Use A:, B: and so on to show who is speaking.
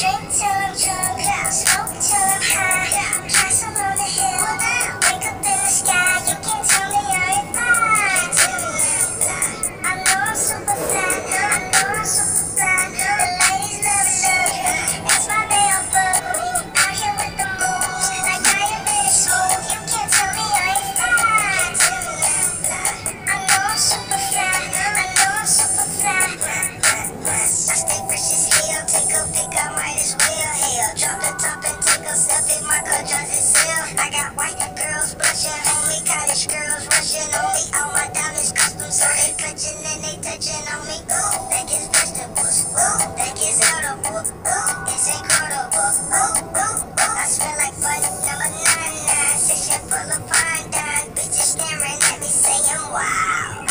A: Drink service. touching and they touching on me. Ooh, like it's vegetables. Ooh, like it's edible. Ooh, it's incredible. Ooh, ooh, ooh. I smell like fun number nine nine. Session full of pine dine. Bitches staring at me saying wow.